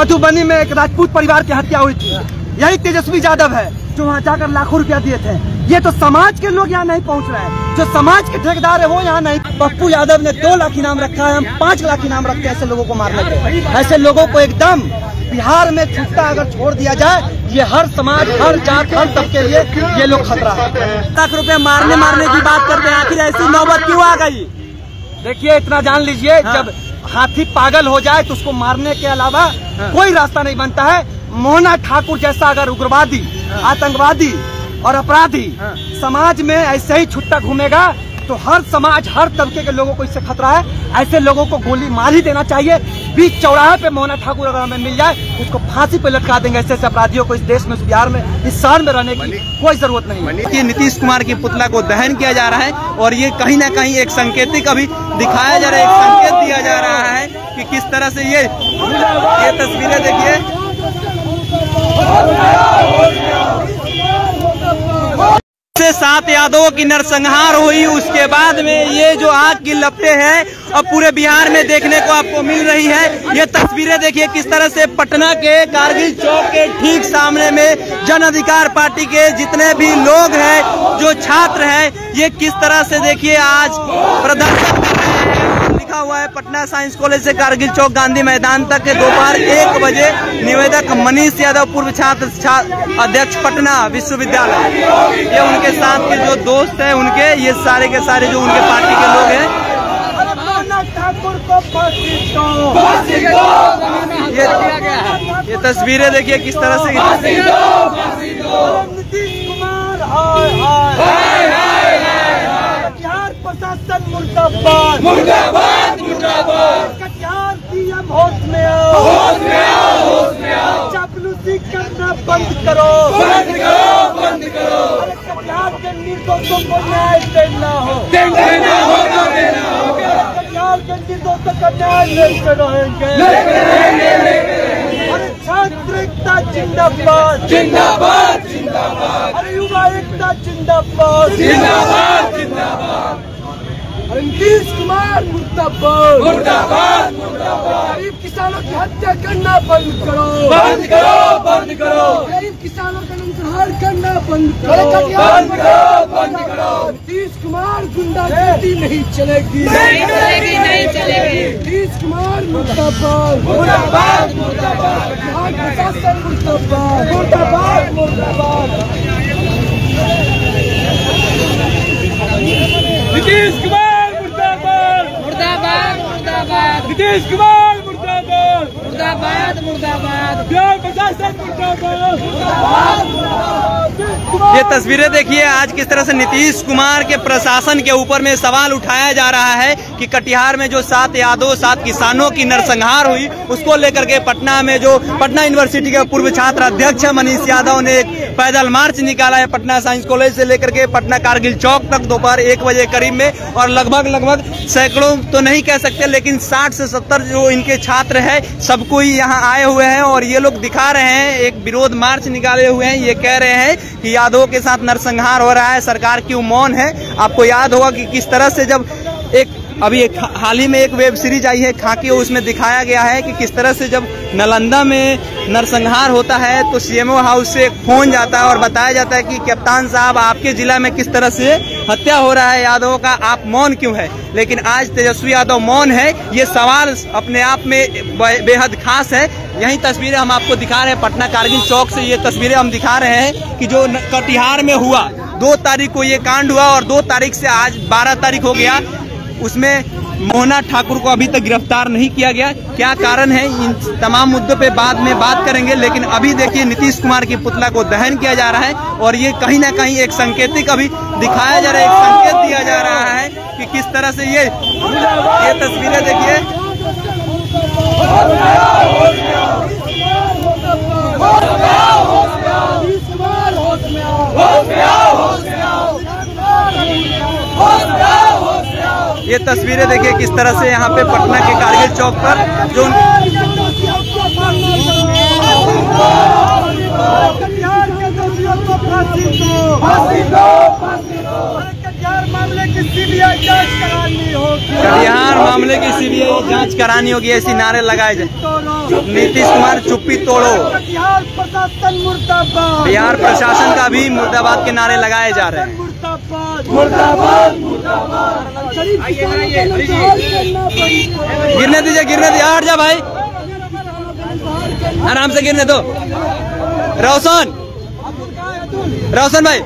मधुबनी में एक राजपूत परिवार की हत्या हुई थी। यही तेजस्वी यादव है जो वहाँ जाकर लाखों रुपया दिए थे। ये तो समाज के लोग यहाँ नहीं पहुँच रहे हैं। जो समाज के ठेकेदार है वो यहाँ नहीं। पप्पू यादव ने दो लाख इनाम रखा है हम पाँच लाख इनाम रखते हैं ऐसे लोगों को मारने के ऐसे लोगों को एकदम बिहार में छुट्टा अगर छोड़ दिया जाए ये हर समाज हर जात हर तबके के लिए ये लोग खतरा है। लाख रुपए मारने मारने की बात करते हैं आखिर ऐसी नौबत क्यों आ गई? देखिए इतना जान लीजिए हाँ। जब हाथी पागल हो जाए तो उसको मारने के अलावा कोई रास्ता नहीं बनता है। मोहना ठाकुर जैसा अगर उग्रवादी आतंकवादी और अपराधी समाज में ऐसे ही छुट्टा घूमेगा तो हर समाज हर तबके के लोगों को इससे खतरा है। ऐसे लोगों को गोली मार ही देना चाहिए। बीच चौराहे पे मोहना ठाकुर अगर हमें मिल जाए उसको फांसी पे लटका देंगे ऐसे ऐसे अपराधियों को इस देश में इस बिहार में इस शहर में रहने की कोई ज़रूरत नहीं है। ये नीतीश कुमार की पुतला को दहन किया जा रहा है और ये कहीं ना कहीं एक संकेतिक अभी दिखाया जा रहा है एक संकेत दिया जा रहा है कि किस तरह से ये ये तस्वीरें देखिए। से यादव की नरसंहार हुई। उसके बाद में ये जो आग की लपटे हैं, अब पूरे बिहार में देखने को आपको मिल रही है। ये तस्वीरें देखिए किस तरह से पटना के कारगिल चौक के ठीक सामने में जन अधिकार पार्टी के जितने भी लोग हैं, जो छात्र हैं, ये किस तरह से देखिए आज प्रदर्शन लिखा हुआ है। पटना साइंस कॉलेज से कारगिल चौक गांधी मैदान तक दोपहर एक बजे निवेदक मनीष यादव पूर्व छात्र छा, अध्यक्ष पटना विश्वविद्यालय। ये उनके साथ के जो दोस्त हैं उनके ये सारे के सारे जो उनके पार्टी के लोग हैं। ठाकुर को फांसी ये ये तस्वीरें देखिए किस तरह से नीतीश कुमार हाय हाय प्रशासन मुर्दाबाद। मुर्दाबाद मुर्दाबाद। कटिहार सीएम होश में आओ। होश में आओ होश में आओ। चापलूसी करना बंद करो। बंद करो बंद करो। कटिहार के निर्दोषों को न्याय देना हो। देना होगा देना होगा कटिहार के निर्दोषों का न्याय लेते रहेंगे। लेते रहेंगे। अरे छात्र एकता जिंदाबाद। जिंदाबाद जिंदाबाद। अरे युवा एकता जिंदाबाद। जिंदाबाद जिंदाबाद। नीतीश कुमार मुर्दाबाद। मुर्दाबाद। मुर्दाबाद गरीब किसानों की हत्या करना बंद करो। बंद करो बंद करो। गरीब किसानों का नमस्कार करना बंद करो। बंद करो बंद करो नीतीश कुमार गुंडागर्दी नहीं चलेगी। नहीं चलेगी नहीं चलेगी। नीतीश कुमार मुर्दाबाद। मुर्दाबाद मुर्दाबाद। बिहार प्रशासन मुर्दाबाद। मुर्दाबाद मुर्दाबाद। नीतीश कुमार मुर्दाबाद मुर्दाबाद नीतीश कुमार मुर्दाबाद। मुर्दाबाद मुर्दाबाद। बिहार प्रशासन मुर्दाबाद। ये तस्वीरें देखिए आज किस तरह से नीतीश कुमार के प्रशासन के ऊपर में सवाल उठाया जा रहा है कि कटिहार में जो सात यादव सात किसानों की नरसंहार हुई उसको लेकर के पटना में जो पटना यूनिवर्सिटी के पूर्व छात्र अध्यक्ष है मनीष यादव ने एक पैदल मार्च निकाला है पटना साइंस कॉलेज से लेकर के पटना कारगिल चौक तक दोपहर एक बजे करीब में और लगभग लगभग सैकड़ों तो नहीं कह सकते लेकिन साठ से सत्तर जो इनके छात्र है सबको कोई यहाँ आए हुए हैं और ये लोग दिखा रहे हैं, एक विरोध मार्च निकाले हुए हैं, ये कह रहे हैं कि यादवों के साथ नरसंहार हो रहा है, सरकार क्यों मौन है। आपको याद होगा कि किस तरह से जब एक अभी एक हाल ही में एक वेब सीरीज़ आई है खाकी, उसमें दिखाया गया है कि किस तरह से जब नालंदा में नरसंहार होता है तो सीएमओ हाउस से फ़ोन जाता है और बताया जाता है कि कप्तान साहब, आपके जिला में किस तरह से हत्या हो रहा है? यादवों का आप मौन क्यों है? लेकिन आज तेजस्वी यादव मौन है। ये सवाल अपने आप में बेहद खास है। यही तस्वीरें हम आपको दिखा रहे हैं। पटना कारगिल चौक से ये तस्वीरें हम दिखा रहे हैं कि जो कटिहार में हुआ, दो तारीख को ये कांड हुआ और दो तारीख से आज बारह तारीख हो गया। उसमें मोहना ठाकुर को अभी तक गिरफ़्तार नहीं किया गया। क्या कारण है? इन तमाम मुद्दों पे बाद में बात करेंगे, लेकिन अभी देखिए नीतीश कुमार की पुतला को दहन किया जा रहा है और ये कहीं ना कहीं एक संकेतिक अभी दिखाया जा रहा है, एक संकेत दिया जा रहा है कि किस तरह से ये ये तस्वीरें देखिए। ये तस्वीरें देखिए किस तरह से यहाँ पे पटना के कारगिल चौक पर जो कटिहार मामले की सीबीआई जाँच करानी होगी कटिहार मामले की सीबीआई जाँच करानी होगी ऐसी नारे लगाए जाए। नीतीश कुमार चुप्पी तोड़ो। कटिहार प्रशासन मुर्दाबाद। बिहार प्रशासन का भी मुर्दाबाद के नारे लगाए जा रहे हैं। मुर्दाबाद। मुर्दाबाद। गिरने दीजिए गिरने दीजिए। हट जा भाई। आराम से गिरने दो। रोशन। रोशन भाई।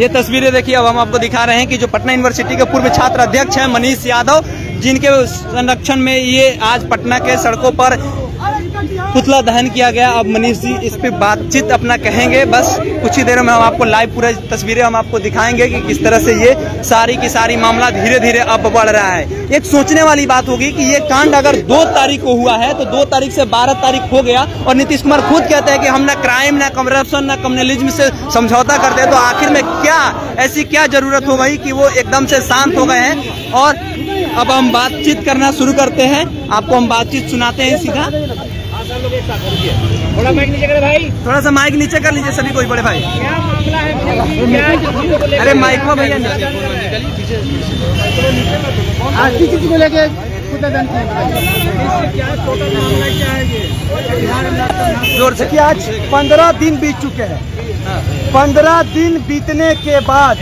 ये तस्वीरें देखिए अब हम आपको दिखा रहे हैं कि जो पटना यूनिवर्सिटी के पूर्व छात्र अध्यक्ष हैं मनीष यादव जिनके संरक्षण में ये आज पटना के सड़कों पर पुतला दहन किया गया। अब मनीष जी इस पे बातचीत अपना कहेंगे। बस कुछ ही देर में हम आपको लाइव पूरा तस्वीरें हम आपको दिखाएँगे कि किस तरह से ये सारी की सारी मामला धीरे धीरे अब बढ़ रहा है। एक सोचने वाली बात होगी कि ये कांड अगर दो तारीख को हुआ है तो दो तारीख से बारह तारीख हो गया और नीतीश कुमार खुद कहते हैं कि हम न क्राइम न करप्शन न कम्युनलिज्म से समझौता करते हैं तो आखिर में क्या, ऐसी क्या ज़रूरत हो गई कि वो एकदम से शांत हो गए हैं? और अब हम बातचीत करना शुरू करते हैं। आपको हम बातचीत सुनाते हैं सीधा थोड़ा माइक नीचे करे भाई थोड़ा सा माइक नीचे कर लीजिए सभी कोई बड़े भाई क्या मामला है है? को अरे माइक में भैया किसी को लेके क्या टोटल मामला क्या है ये ज़ोर से देखिए आज पंद्रह दिन बीत चुके हैं पंद्रह दिन बीतने के बाद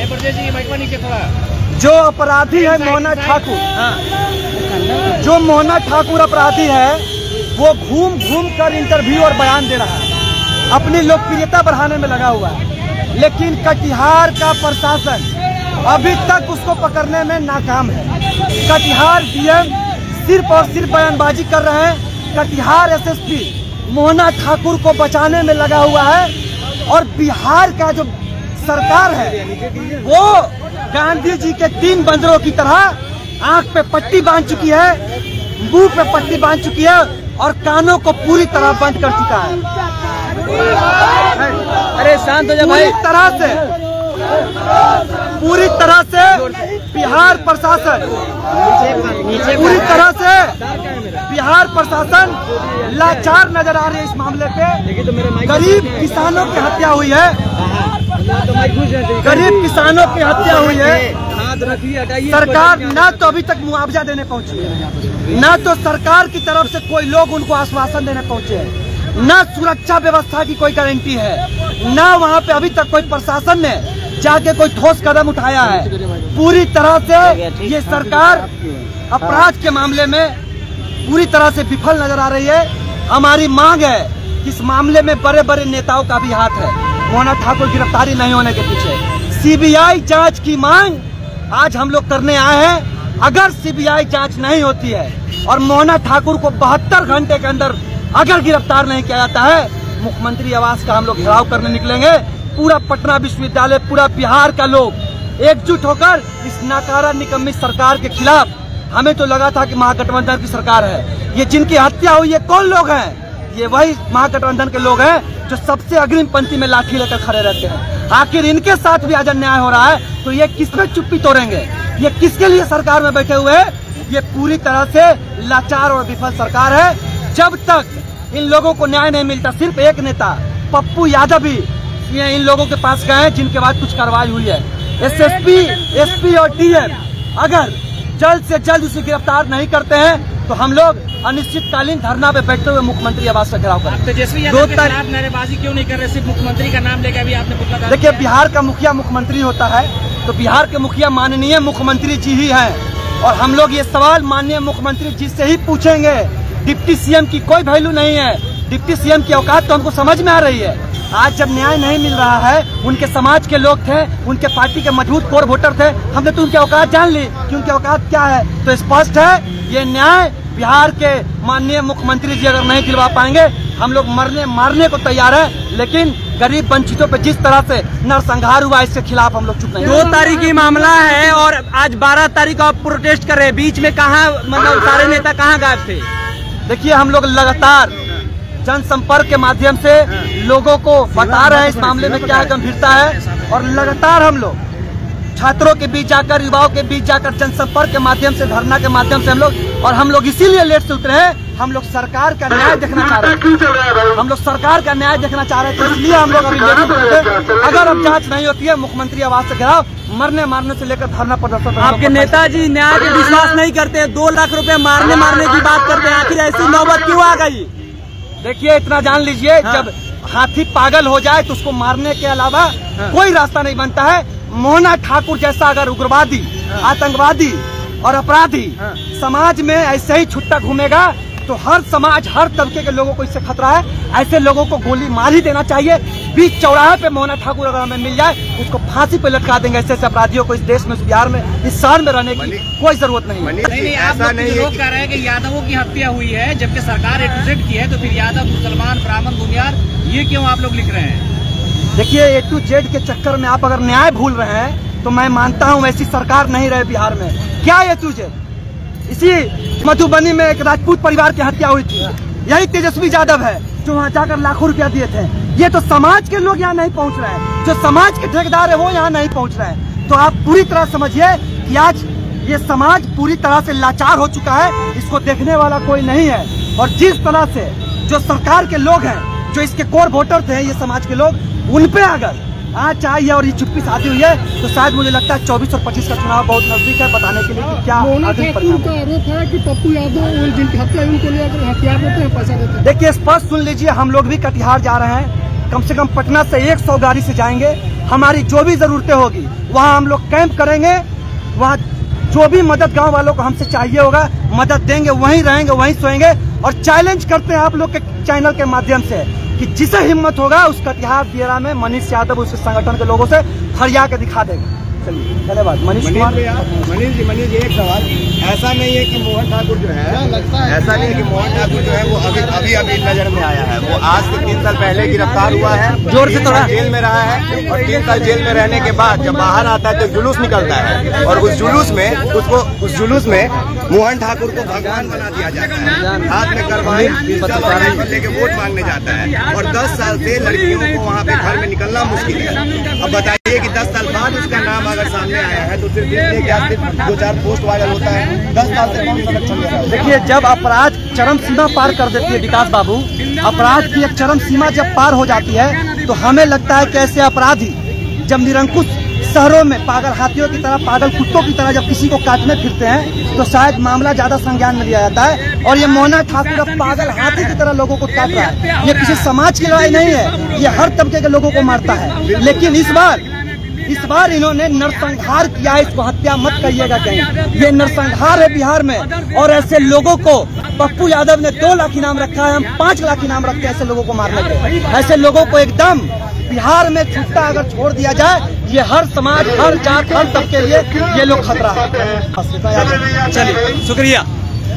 जी अपराधी है मोहना ठाकुर हाँ जो मोहना ठाकुर अपराधी है वो घूम घूम कर इंटरव्यू और बयान दे रहा है। अपनी लोकप्रियता बढ़ाने में लगा हुआ है। लेकिन कटिहार का प्रशासन अभी तक उसको पकड़ने में नाकाम है। कटिहार डीएम सिर्फ़ और सिर्फ़ बयानबाजी कर रहे हैं। कटिहार एसएसपी मोहना ठाकुर को बचाने में लगा हुआ है। और बिहार का जो सरकार है, वो गांधी जी के तीन बंदरों की तरह आँख पे पट्टी बाँध चुकी है, मुँह पे पट्टी बाँध चुकी है। और कानों को पूरी तरह बंद कर चुका है। अरे शांत हो जा भाई। तरह से पूरी तरह से बिहार प्रशासन पूरी तरह से बिहार प्रशासन लाचार नज़र आ रही है इस मामले पे। गरीब किसानों की हत्या हुई है। गरीब किसानों की हत्या हुई है। सरकार न तो अभी तक मुआवजा देने पहुँची है। न तो सरकार की तरफ़ से कोई लोग उनको आश्वासन देने पहुँचे हैं। न सुरक्षा व्यवस्था की कोई गारंटी है। न वहाँ पे अभी तक कोई प्रशासन ने जाके कोई ठोस कदम उठाया है। पूरी तरह से ये सरकार अपराध के मामले में पूरी तरह से विफल नज़र आ रही है। हमारी मांग है कि इस मामले में बड़े बड़े नेताओं का भी हाथ है। मोहना ठाकुर गिरफ्तारी नहीं होने के पीछे। सीबीआई जाँच की मांग आज हम लोग करने आए हैं। अगर सीबीआई जाँच नहीं होती है और मोहना ठाकुर को बहत्तर घंटे के अंदर अगर गिरफ़्तार नहीं किया जाता है, मुख्यमंत्री आवास का हम लोग घेराव करने निकलेंगे। पूरा पटना विश्वविद्यालय, पूरा बिहार का लोग एकजुट होकर इस नाकारा निकम्मी सरकार के खिलाफ, हमें तो लगा था कि महागठबंधन की सरकार है। ये जिनकी हत्या हुई है कौन लोग हैं? ये वही महागठबंधन के लोग हैं जो सबसे अग्रिम पंक्ति में लाठी लेकर खड़े रहते हैं। आखिर इनके साथ भी आज अन्याय हो रहा है तो ये किस पे चुप्पी तोड़ेंगे? ये किसके लिए सरकार में बैठे हुए हैं? ये पूरी तरह से लाचार और विफल सरकार है। जब तक इन लोगों को न्याय नहीं मिलता, सिर्फ़ एक नेता, पप्पू यादव भी ये इन लोगों के पास गए हैं, जिनके बाद कुछ कार्रवाई हुई है। एसएसपी, एसपी और डीएम अगर जल्द से जल्द उसे गिरफ़्तार नहीं करते हैं तो हम लोग अनिश्चितकालीन धरना पे बैठते हुए मुख्यमंत्री आवास का घेराव करेंगे। तेजस्वी दो यादव के खिलाफ नारेबाजी क्यों नहीं कर रहे? सिर्फ़ मुख्यमंत्री का नाम लेकर अभी आपने पुतला दान देखिए बिहार का मुखिया मुख्यमंत्री होता है तो बिहार के मुखिया माननीय मुख्यमंत्री जी ही हैं। और हम लोग ये सवाल माननीय मुख्यमंत्री जी से ही पूछेंगे। डिप्टी सीएम की कोई वैल्यू नहीं है। डिप्टी सीएम की औकात तो हमको समझ में आ रही है। आज जब न्याय नहीं मिल रहा है उनके समाज के लोग थे उनके पार्टी के मज़बूत कोर वोटर थे हमने तो उनकी औकात जान ली कि उनकी औकात क्या है। तो स्पष्ट है ये न्याय बिहार के माननीय मुख्यमंत्री जी अगर नहीं दिलवा पाएँगे हम लोग मरने मारने को तैयार है लेकिन गरीब वंचितों पे जिस तरह से नरसंहार हुआ इसके खिलाफ हम लोग चुप नहीं दो तारीख की मामला है और आज बारह तारीख को आप प्रोटेस्ट कर रहे हैं। बीच में कहाँ मतलब सारे नेता कहाँ गायब थे? देखिए हम लोग लगातार जनसंपर्क के माध्यम से लोगों को बता रहे हैं इस मामले में क्या गंभीरता है। और लगातार हम लोग छात्रों के बीच जाकर युवाओं के बीच जाकर जनसंपर्क के माध्यम से धरना के माध्यम से हम लोग और हम लोग इसीलिए लेट से उतरे हैं हम लोग सरकार का न्याय देखना चाह रहे हैं। हम लोग सरकार का न्याय देखना चाह रहे थे इसलिए हम लोग अभी लेट उतरे अगर अब जाँच नहीं होती है मुख्यमंत्री आवास से घेराव मरने मारने से लेकर धरना प्रदर्शन आपके हैं। नेताजी न्याय पे विश्वास नहीं करते दो लाख रुपए मारने मारने की बात करते हैं आखिर ऐसी नौबत क्यों आ गई? देखिए इतना जान लीजिए हाँ। जब हाथी पागल हो जाए तो उसको मारने के अलावा हाँ। कोई रास्ता नहीं बनता है मोहना ठाकुर जैसा अगर उग्रवादी हाँ। आतंकवादी और अपराधी हाँ। समाज में ऐसे ही छुट्टा घूमेगा तो हर समाज हर तबके के लोगों को इससे खतरा है। ऐसे लोगों को गोली मार ही देना चाहिए। बीच चौराहे पे मोहना ठाकुर अगर हमें मिल जाए उसको फांसी पे लटका देंगे। ऐसे ऐसे अपराधियों को इस देश में इस बिहार में इस शहर में रहने की कोई ज़रूरत नहीं है। नहीं नहीं आप ऐसा लोग नहीं लोग कह रहे हैं कि यादवों की हत्या हुई है जबकि सरकार ए टू जेड की है तो फिर यादव मुसलमान ब्राह्मण बुनियार ये क्यों आप लोग लिख रहे हैं? देखिए ए टू जेड के चक्कर में आप अगर न्याय भूल रहे हैं तो मैं मानता हूँ ऐसी सरकार नहीं रहे बिहार में। क्या ए टू जेड इसी मधुबनी में एक राजपूत परिवार की हत्या हुई थी। यही तेजस्वी यादव है, जो वहाँ जाकर लाखों रुपया दिए थे। ये तो समाज के लोग यहाँ नहीं पहुँच रहे हैं। जो समाज के ठेकेदार है, वो यहाँ नहीं पहुँच रहे हैं। तो आप पूरी तरह समझिए कि आज ये समाज पूरी तरह से लाचार हो चुका है। इसको देखने वाला कोई नहीं है। और जिस तरह से जो सरकार के लोग हैं, जो इसके कोर वोटर थे, ये समाज के लोग, उन पे अगर आज चाहिए और ये चुप्पी शादी हुई है तो शायद मुझे लगता है चौबीस और पच्चीस का चुनाव बहुत नज़दीक है बताने के लिए कि क्या। आरोप है कि पप्पू यादव हैं हैं देखिए स्पष्ट सुन लीजिए हम लोग भी कटिहार जा रहे हैं। कम से कम पटना से 100 गाड़ी से जाएँगे। हमारी जो भी जरूरतें होगी वहाँ हम लोग कैंप करेंगे। वहाँ जो भी मदद गाँव वालों को हमसे चाहिए होगा मदद देंगे वहीं रहेंगे वहीं सोएँगे। और चैलेंज करते हैं आप लोग के चैनल के माध्यम से। कि जिसे हिम्मत होगा उस कटिहार दियरा में मनीष यादव उस संगठन के लोगों से फरिया के दिखा देगा। चलिए धन्यवाद। मनीष मनीष कुमार? मनीष जी मनीष जी एक सवाल। ऐसा नहीं है कि मोहन ठाकुर जो है ऐसा नहीं है कि मोहन ठाकुर जो है वो अभी अभी अभी नज़र में आया है। वो आज से तीन साल पहले गिरफ़्तार हुआ है ज़ोर से थोड़ा। जेल में रहा है और तीन साल जेल में रहने के बाद जब बाहर आता है तो जुलूस निकलता है और उस जुलूस में उसको उस जुलूस में मोहन ठाकुर को भगवान बना दिया जाता है। हाथ में करवाई लेके वोट मांगने जाता है और दस साल से लड़कियों को वहाँ पे घर में निकलना मुश्किल है। अब बताइए कि दस साल बाद उसका नाम अगर सामने आया है तो सिर्फ़ इसलिए क्या सिर्फ़ दो चार पोस्ट वायरल होता है। दस साल से कौन संरक्षण ले रहा है देखिए जब अपराध चरम सीमा पार कर देती है विकास बाबू अपराध की एक चरम सीमा जब पार हो जाती है तो हमें लगता है कि ऐसे अपराधी जब निरंकुश शहरों में पागल हाथियों की तरह पागल कुत्तों की तरह जब किसी को काटने फिरते हैं तो शायद मामला ज़्यादा संज्ञान में लिया जाता है। और ये मोहना ठाकुर अब पागल हाथी की तरह लोगों को काट रहा है। ये किसी समाज की लड़ाई नहीं है ये हर तबके के लोगों को मारता है। लेकिन इस बार इस बार इन्होंने नरसंहार किया इसको हत्या मत कहिएगा कहीं। ये नरसंहार है बिहार में, और ऐसे लोगों को, पप्पू यादव ने दो लाख इनाम रखा है, हम पाँच लाख इनाम रखते हैं ऐसे लोगों को मारने के ऐसे लोगों को एकदम बिहार में छुट्टा अगर छोड़ दिया जाए, ये हर समाज, हर जात, हर तबके लिए ये लोग खतरा है। चलिए, शुक्रिया।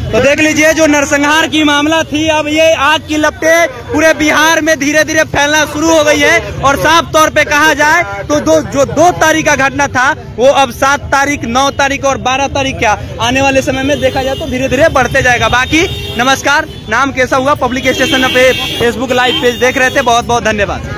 तो देख लीजिए जो नरसंहार की मामला थी, अब ये आग की लपटे पूरे बिहार में धीरे धीरे फैलना शुरू हो गई है। और साफ़ तौर पे कहा जाए तो दो, जो दो तारीख का घटना था, वो अब सात तारीख, नौ तारीख और बारह तारीख क्या, आने वाले समय में देखा जाए तो धीरे धीरे बढ़ते जाएगा। बाकी, नमस्कार, नाम कैसा हुआ? पब्लिक स्टेशन पे फेसबुक लाइव पेज देख रहे थे। बहुत बहुत धन्यवाद।